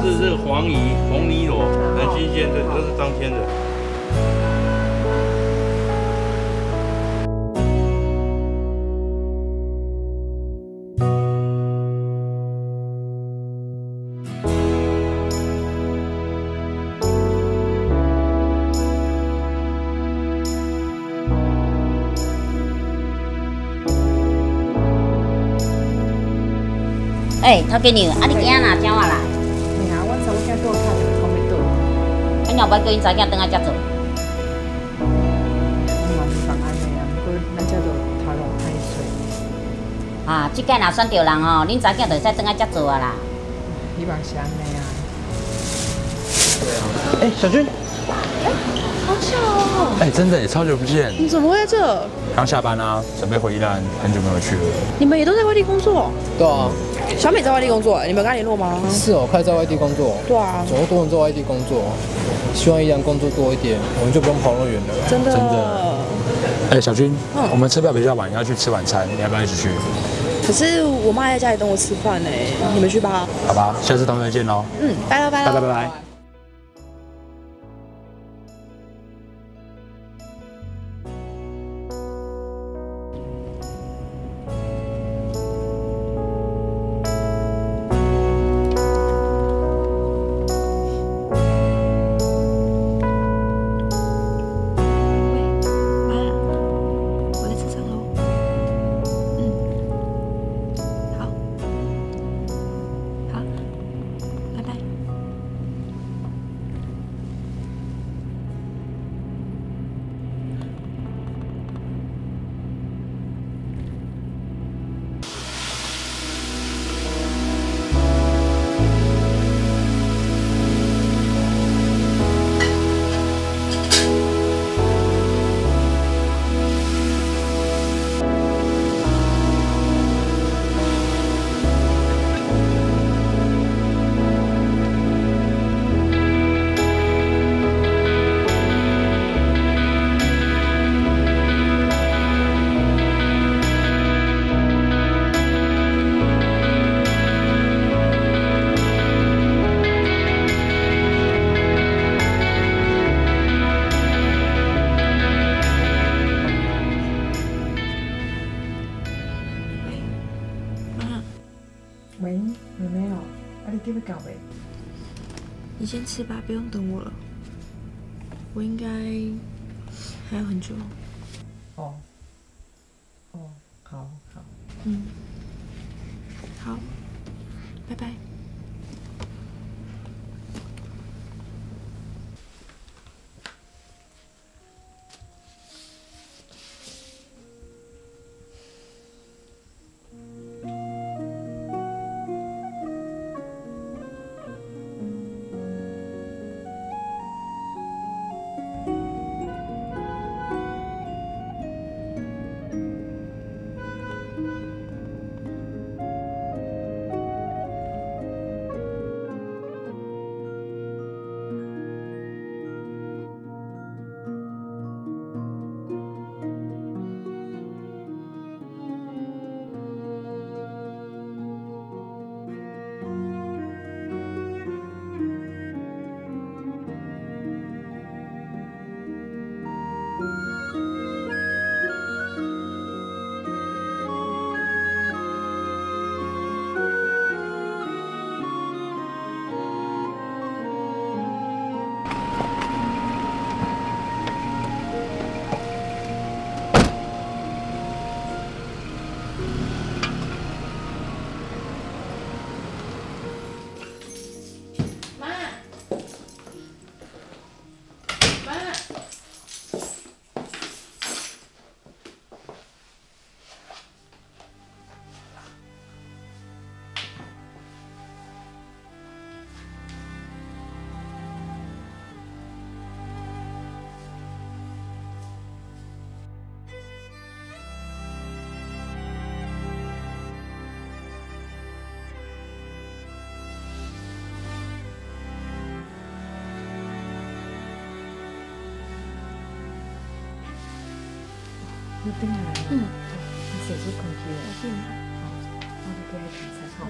这是黄鱼，红泥螺，很新鲜的，都是当天的。哎、他给你，啊，你今仔哪鸟啊啦？哎呀，阮查某囝倒脚就讲要倒，啊你后摆叫因查囝倒来遮做？啊，不过咱遮就头路歹势，啊，即摆若选着人哦，恁查囝就会使倒来遮做啊啦。希望是安尼啊。哎，小军，哎好巧哦！哎，真的也，超久不见，你怎么会在这？刚下班啊，准备回宜兰，很久没有去了。你们也都在外地工作？对啊，小美在外地工作，你们有跟她联络吗？是哦，开始在外地工作，对啊，总是多人在外地工作，希望依然工作多一点，我们就不用跑那么远了。真的。真的哎，小军，嗯我们车票比较晚，要去吃晚餐，你要不要一起去？可是我妈在家里等我吃饭呢，你们去吧。好吧，下次同学见喽，嗯，拜了拜了。拜拜拜拜。你先吃吧，不用等我了。我应该还有很久。哦，哦，好好。嗯，好，拜拜。你等下来了。嗯，你写出空虚了。我进来。好，我就给他点菜哈。